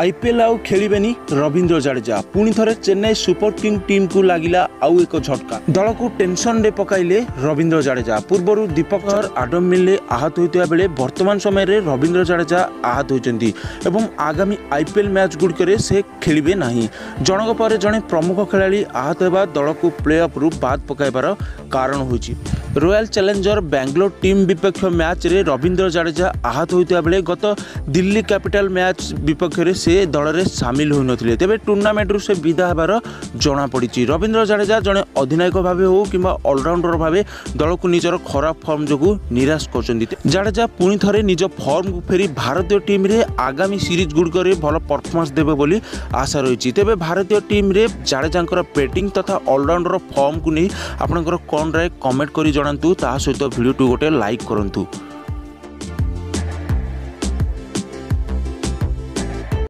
IPL ଆଉ ଖେଳିବେନି ରବୀନ୍ଦ୍ର ଜାଡେଜା ପୁଣି ଥରେ ଚେନ୍ନାଇ ସୁପର କିଙ୍ଗ ଟିମ୍କୁ ଲାଗିଲା ଆଉ ଏକ ଝଟକା ଦଳକୁ ଟେନସନରେ ପକାଇଲେ ରବୀନ୍ଦ୍ର ଜାଡେଜା ପୂର୍ବରୁ ଦୀପକ ଚହର ଆଡମ୍ ମିଲ୍ରେ ଆହତ ହୋଇଥିବା ବେଳେ ବର୍ତ୍ତମାନ ସମୟରେ ରବୀନ୍ଦ୍ର ଜାଡେଜା ଆହତ ହୋଇଛନ୍ତି ଏବଂ ଆଗାମୀ ଆଇପିଏଲ୍ ମ୍ୟାଚ୍ଗୁଡ଼ିକରେ ସେ ଖେଳିବେ ନାହିଁ ଜଣକ ପରେ ଜଣେ ପ୍ରମୁଖ ଖେଳାଳି ଆହତ ହେବା ଦଳକୁ ପ୍ଲେ ଅଫ୍ରୁ ବାଦ୍ ପକାଇବାର କାରଣ ହୋଇଛି রয়াল চ্যালেঞ্জর ব্যাঙ্গালোর টিম বিপক্ষ ম্যাচরে রবীন্দ্র জাডেজা আহত হয়েছে বেড়ে গত দিল্লি ক্যাপিটাল ম্যাচ বিপক্ষে সে দলরে সামিল হয়ে নথিলে তেবে টুর্নামেন্টর সে বিদা হবার জনাপড়ি রবীন্দ্র জাডেজা জনে অধিনায়ক ভাবে হো কিংবা অলরাউন্ডর ভাবে দলকু নিজের খারাপ ফর্ম যোগ নিরাশ করছেন জাডেজা পুঁ থে নিজ ফর্ম ফেরি ভারতীয় টিম্রে আগামী সিরিজ গুড়িকরে ভাল পরফরমান্স দেবে বলে আশা রয়েছে তেবে ভারতীয় টিম্রে জাডেজাঙ্কর ব্যাটিং তথা অলরাউন্ডর ফর্মকু নিয়ে আপনার কণ রায় কমেন্ট করে ଜଣାନ୍ତୁ ତା ସହିତ ଭିଡ଼ିଓଟି ଗୋଟେ ଲାଇକ୍ କରନ୍ତୁ